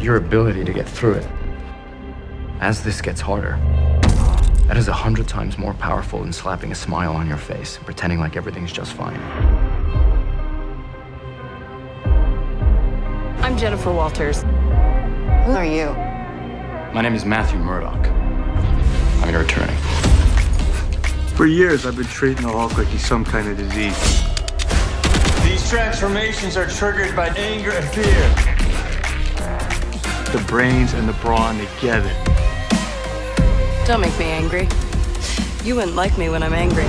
your ability to get through it. As this gets harder, that is a hundred times more powerful than slapping a smile on your face and pretending like everything's just fine. I'm Jennifer Walters. Who are you? My name is Matthew Murdock. I'm your attorney. For years, I've been treating the Hulk like he's some kind of disease. These transformations are triggered by anger and fear. Brains and the brawn together. Don't make me angry. You wouldn't like me when I'm angry.